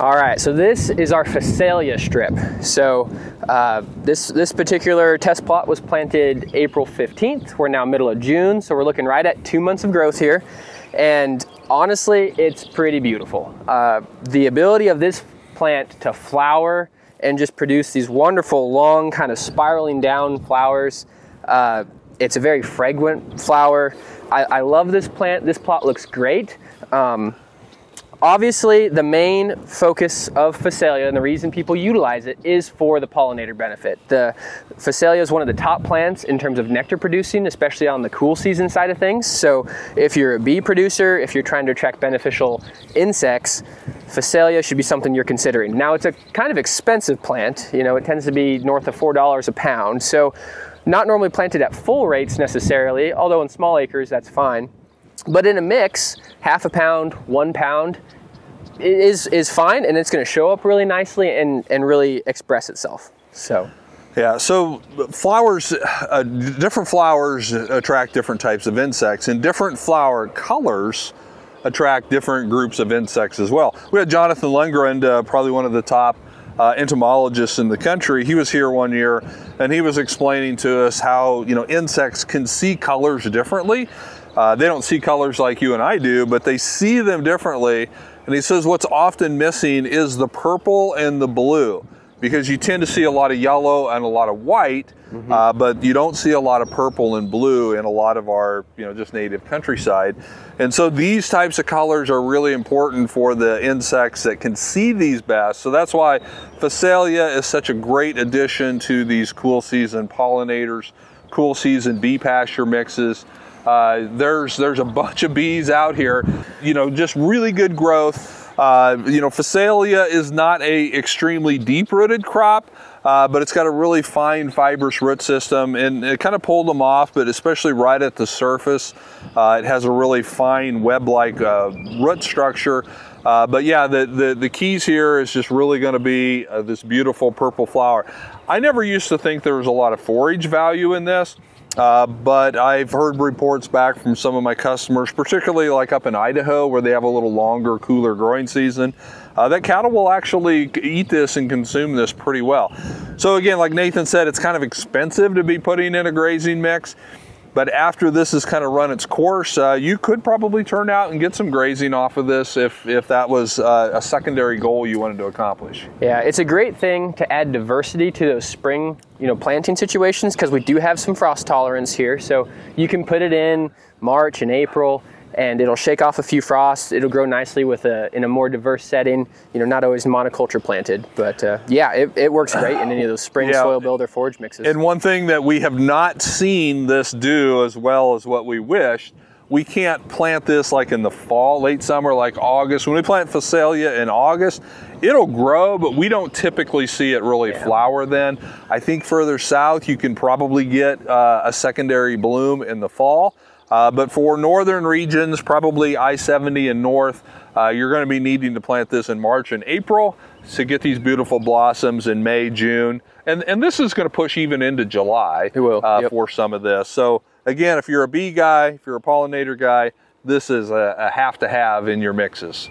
All right, so this is our Phacelia strip. So uh, this, this particular test plot was planted April 15th. We're now middle of June, so we're looking right at two months of growth here. And honestly, it's pretty beautiful. Uh, the ability of this plant to flower and just produce these wonderful long kind of spiraling down flowers. Uh, it's a very fragrant flower. I, I, love this plant. This plot looks great. Um, Obviously, the main focus of Phacelia and the reason people utilize it is for the pollinator benefit. The Phacelia is one of the top plants in terms of nectar producing, especially on the cool season side of things. So if you're a bee producer, if you're trying to attract beneficial insects, Phacelia should be something you're considering. Now it's a kind of expensive plant. You know, it tends to be north of $4 a pound. So not normally planted at full rates necessarily, although in small acres that's fine. But in a mix, half a pound, one pound is is fine, and it's going to show up really nicely and and really express itself. So. Yeah, so flowers, uh, different flowers attract different types of insects, and different flower colors attract different groups of insects as well. We had Jonathan Lundgren, uh, probably one of the top uh, entomologists in the country. He was here one year, and he was explaining to us how you know insects can see colors differently. Uh, they don't see colors like you and I do, but they see them differently. And he says what's often missing is the purple and the blue because you tend to see a lot of yellow and a lot of white, mm-hmm. uh, but you don't see a lot of purple and blue in a lot of our, you know, just native countryside. And so these types of colors are really important for the insects that can see these best. So that's why Phacelia is such a great addition to these cool season pollinators, cool season bee pasture mixes. Uh, there's there's a bunch of bees out here, you know, just really good growth. Uh, you know, Phacelia is not a extremely deep-rooted crop, uh, but it's got a really fine fibrous root system, and it kind of pulled them off. But especially right at the surface, uh, it has a really fine web-like uh, root structure. Uh, but yeah, the, the, the, keys here is just really going to be this beautiful purple flower. I never used to think there was a lot of forage value in this. Uh, but I've heard reports back from some of my customers, particularly like up in Idaho where they have a little longer, cooler growing season, uh, that cattle will actually eat this and consume this pretty well. So again, like Nathan said, it's kind of expensive to be putting in a grazing mix. But after this has kind of run its course, uh, you could probably turn out and get some grazing off of this if, if that was uh, a secondary goal you wanted to accomplish. Yeah, it's a great thing to add diversity to those spring you know, planting situations because we do have some frost tolerance here. So you can put it in March and April and it'll shake off a few frosts. It'll grow nicely with a in a more diverse setting. You know, not always monoculture planted, but uh, yeah, it, it, works great in any of those spring yeah. soil builder forage mixes. And one thing that we have not seen this do as well as what we wished. We can't plant this like in the fall, late summer, like August. When we plant Phacelia in August, it'll grow, but we don't typically see it really yeah. flower then. I think further south, you can probably get uh, a secondary bloom in the fall. Uh, but for northern regions, probably I-70 and north, uh, you're going to be needing to plant this in March and April to get these beautiful blossoms in May, June. And, and this is going to push even into July it will. Uh, yep. for some of this. So again, if you're a bee guy, if you're a pollinator guy, this is a, a have to have in your mixes.